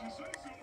Jesus.